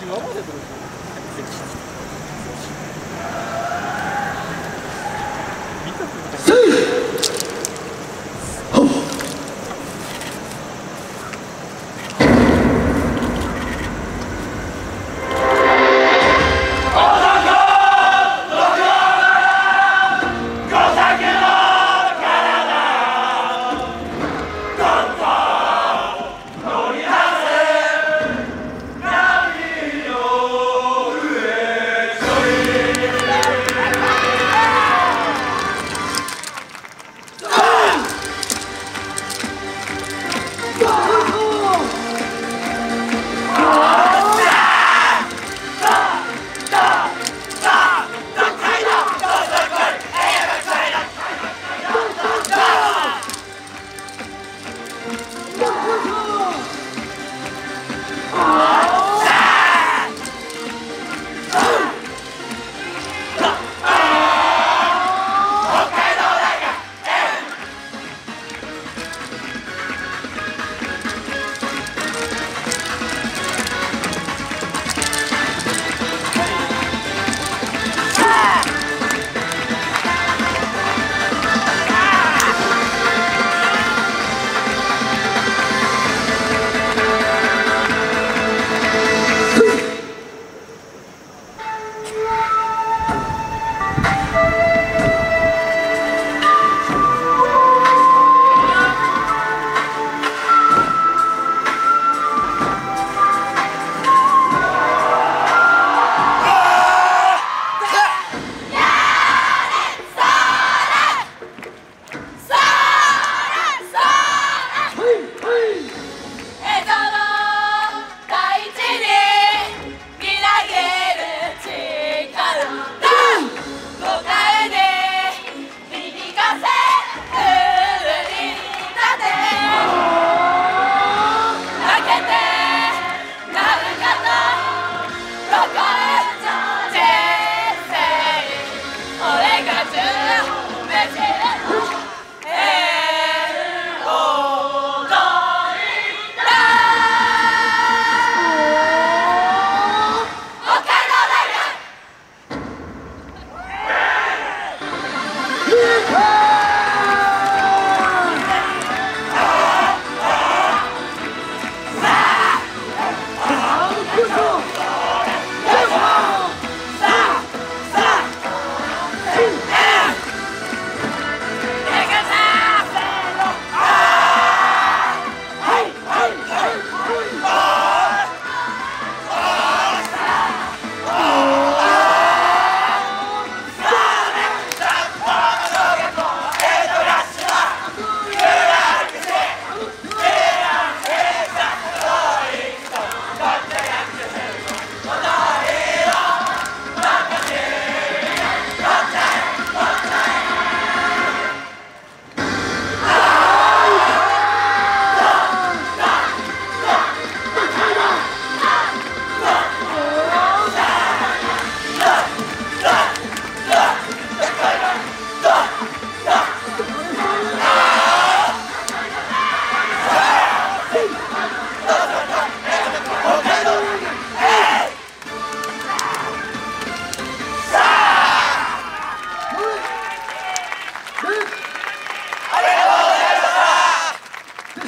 島まで来る Go!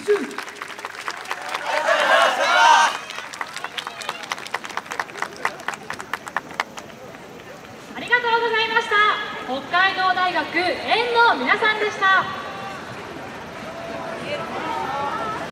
ありがとうございました。北海道大学園の皆さんでした。